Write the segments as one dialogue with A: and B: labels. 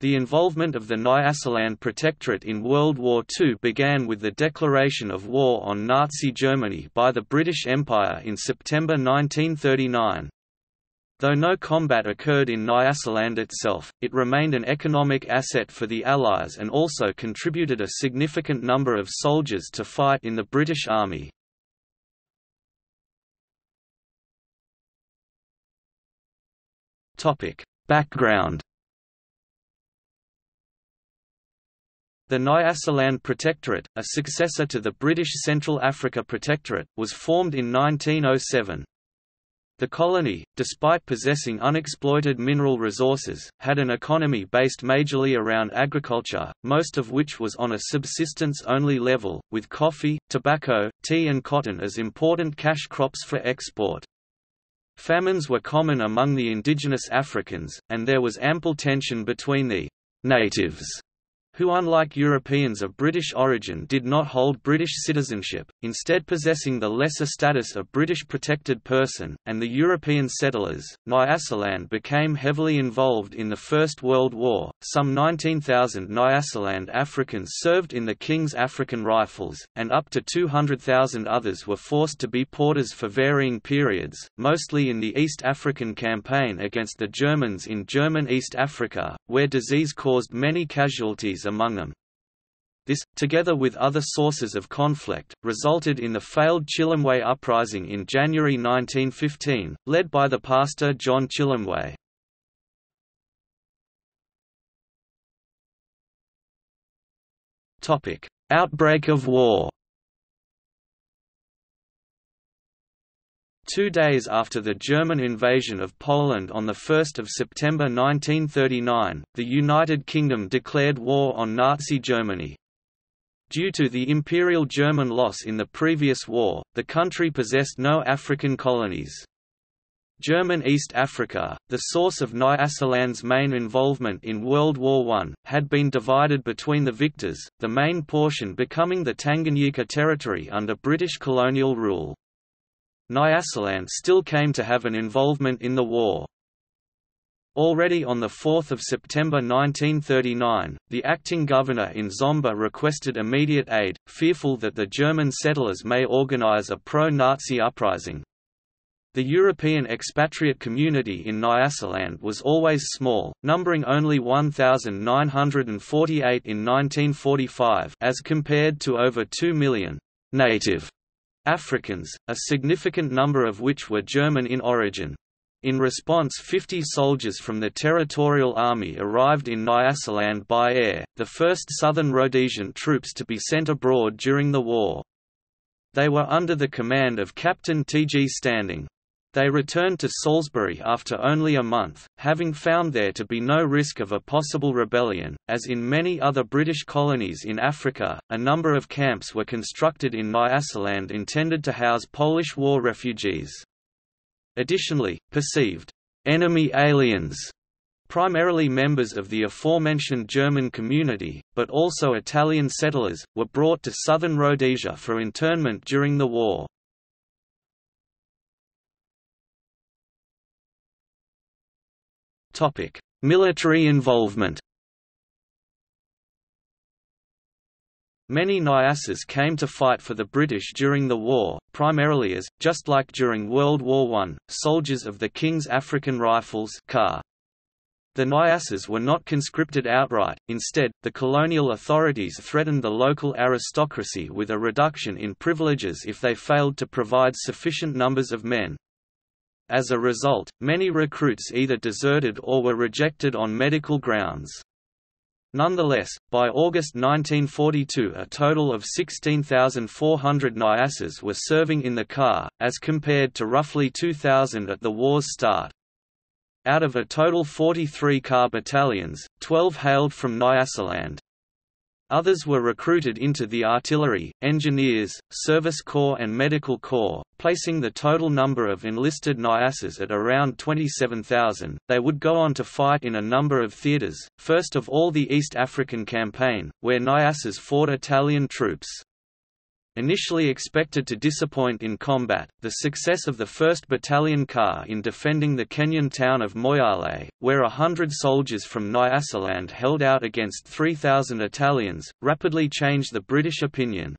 A: The involvement of the Nyasaland Protectorate in World War II began with the declaration of war on Nazi Germany by the British Empire in September 1939. Though no combat occurred in Nyasaland itself, it remained an economic asset for the Allies and also contributed a significant number of soldiers to fight in the British Army. Background The Nyasaland Protectorate, a successor to the British Central Africa Protectorate, was formed in 1907. The colony, despite possessing unexploited mineral resources, had an economy based majorly around agriculture, most of which was on a subsistence-only level, with coffee, tobacco, tea and cotton as important cash crops for export. Famines were common among the indigenous Africans, and there was ample tension between the «natives» who unlike Europeans of British origin did not hold British citizenship, instead possessing the lesser status of British protected person, and the European settlers. Nyasaland became heavily involved in the First World War. Some 19,000 Nyasaland Africans served in the King's African Rifles, and up to 200,000 others were forced to be porters for varying periods, mostly in the East African Campaign against the Germans in German East Africa, where disease caused many casualties among them. This, together with other sources of conflict, resulted in the failed Chilembwe Uprising in January 1915, led by the pastor John Chilembwe. Outbreak of war Two days after the German invasion of Poland on 1 September 1939, the United Kingdom declared war on Nazi Germany. Due to the Imperial German loss in the previous war, the country possessed no African colonies. German East Africa, the source of Nyasaland's main involvement in World War I, had been divided between the victors, the main portion becoming the Tanganyika territory under British colonial rule. Nyasaland still came to have an involvement in the war. Already on 4 September 1939, the acting governor in Zomba requested immediate aid, fearful that the German settlers may organize a pro-Nazi uprising. The European expatriate community in Nyasaland was always small, numbering only 1,948 in 1945 as compared to over 2 million native Africans, a significant number of which were German in origin. In response 50 soldiers from the Territorial Army arrived in Nyasaland by air, the first Southern Rhodesian troops to be sent abroad during the war. They were under the command of Captain T. G. Standing. They returned to Salisbury after only a month, having found there to be no risk of a possible rebellion. As in many other British colonies in Africa, a number of camps were constructed in Nyasaland intended to house Polish war refugees. Additionally, perceived enemy aliens primarily members of the aforementioned German community, but also Italian settlers, were brought to southern Rhodesia for internment during the war. Military involvement. Many Nyasas came to fight for the British during the war, primarily as, just like during World War I, soldiers of the King's African Rifles The Nyasas were not conscripted outright, instead, the colonial authorities threatened the local aristocracy with a reduction in privileges if they failed to provide sufficient numbers of men. As a result, many recruits either deserted or were rejected on medical grounds. Nonetheless, by August 1942 a total of 16,400 Nyasas were serving in the KAR, as compared to roughly 2,000 at the war's start. Out of a total 43 KAR battalions, 12 hailed from Nyasaland. Others were recruited into the artillery, engineers, service corps and medical corps, placing the total number of enlisted Nyasas at around 27,000. They would go on to fight in a number of theaters, first of all the East African Campaign, where Nyasas fought Italian troops. Initially expected to disappoint in combat, the success of the 1st Battalion KAR in defending the Kenyan town of Moyale, where a hundred soldiers from Nyasaland held out against 3,000 Italians, rapidly changed the British opinion.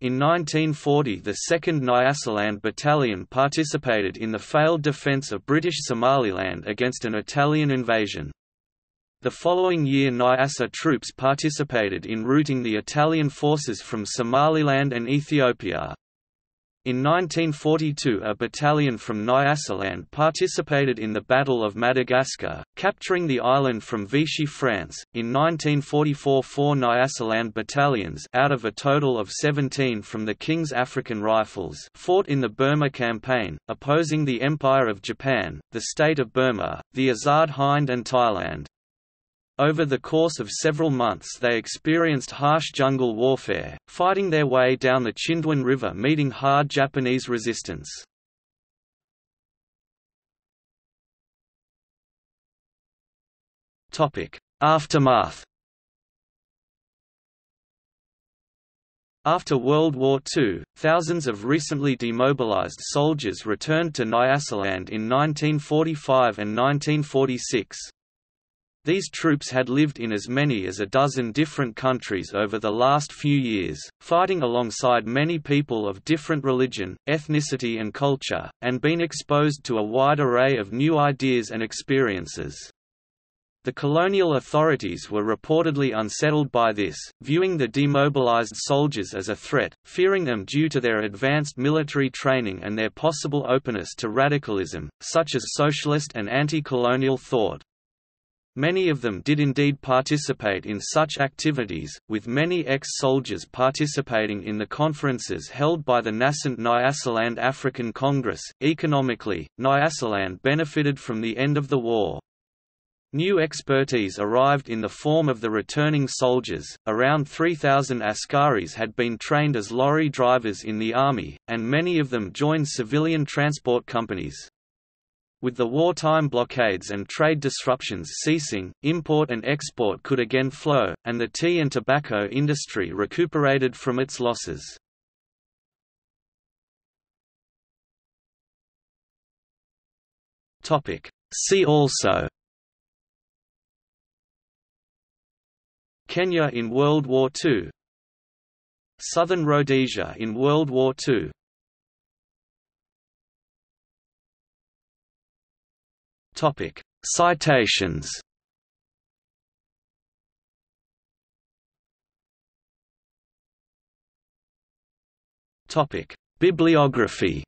A: In 1940 the 2nd Nyasaland Battalion participated in the failed defence of British Somaliland against an Italian invasion. The following year Nyasa troops participated in routing the Italian forces from Somaliland and Ethiopia. In 1942 a battalion from Nyasaland participated in the Battle of Madagascar, capturing the island from Vichy France. In 1944 four Nyasaland battalions out of a total of 17 from the King's African Rifles fought in the Burma campaign, opposing the Empire of Japan, the State of Burma, the Azad Hind and Thailand. Over the course of several months they experienced harsh jungle warfare, fighting their way down the Chindwin River meeting hard Japanese resistance. Aftermath After World War II, thousands of recently demobilized soldiers returned to Nyasaland in 1945 and 1946. These troops had lived in as many as a dozen different countries over the last few years, fighting alongside many people of different religion, ethnicity and culture, and been exposed to a wide array of new ideas and experiences. The colonial authorities were reportedly unsettled by this, viewing the demobilized soldiers as a threat, fearing them due to their advanced military training and their possible openness to radicalism, such as socialist and anti-colonial thought. Many of them did indeed participate in such activities, with many ex-soldiers participating in the conferences held by the nascent Nyasaland African Congress. Economically, Nyasaland benefited from the end of the war. New expertise arrived in the form of the returning soldiers. Around 3,000 Askaris had been trained as lorry drivers in the army, and many of them joined civilian transport companies. With the wartime blockades and trade disruptions ceasing, import and export could again flow, and the tea and tobacco industry recuperated from its losses. See also Kenya in World War II Southern Rhodesia in World War II Topic: Citations. Topic: Bibliography.